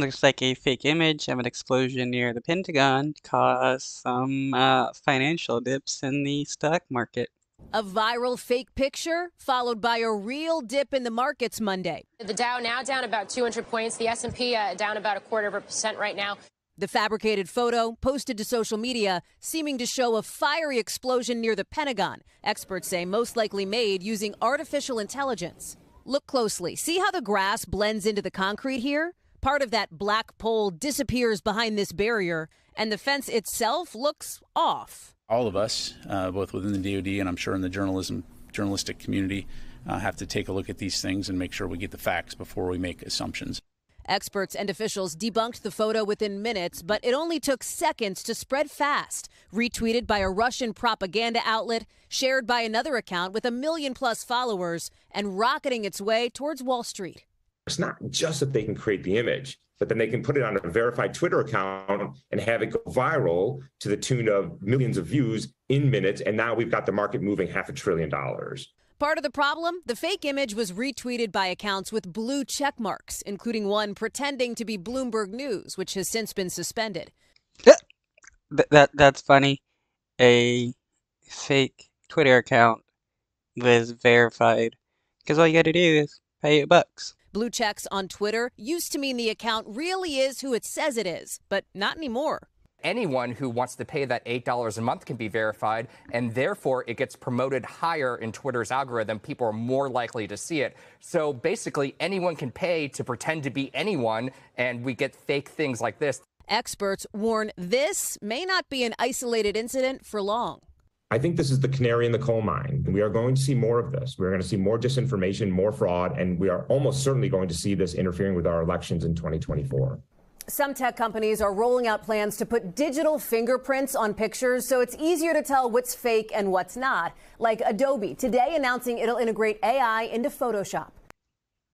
Looks like a fake image of an explosion near the Pentagon caused some uh, financial dips in the stock market. A viral fake picture followed by a real dip in the markets Monday. The Dow now down about 200 points. The S&P uh, down about a quarter of a percent right now. The fabricated photo posted to social media seeming to show a fiery explosion near the Pentagon. Experts say most likely made using artificial intelligence. Look closely. See how the grass blends into the concrete here? Part of that black pole disappears behind this barrier, and the fence itself looks off. All of us, uh, both within the DoD and I'm sure in the journalism journalistic community, uh, have to take a look at these things and make sure we get the facts before we make assumptions. Experts and officials debunked the photo within minutes, but it only took seconds to spread fast. Retweeted by a Russian propaganda outlet, shared by another account with a million plus followers, and rocketing its way towards Wall Street. It's not just that they can create the image, but then they can put it on a verified Twitter account and have it go viral to the tune of millions of views in minutes. And now we've got the market moving half a trillion dollars. Part of the problem? The fake image was retweeted by accounts with blue check marks, including one pretending to be Bloomberg News, which has since been suspended. Th- that that's funny. A fake Twitter account was verified because all you got to do is pay a bucks. Blue checks on Twitter used to mean the account really is who it says it is, but not anymore. Anyone who wants to pay that $8 a month can be verified, and therefore it gets promoted higher in Twitter's algorithm. People are more likely to see it. So basically, anyone can pay to pretend to be anyone, and we get fake things like this. Experts warn this may not be an isolated incident for long. I think this is the canary in the coal mine. We are going to see more of this. We're going to see more disinformation, more fraud, and we are almost certainly going to see this interfering with our elections in 2024. Some tech companies are rolling out plans to put digital fingerprints on pictures so it's easier to tell what's fake and what's not, like Adobe today announcing it'll integrate AI into Photoshop.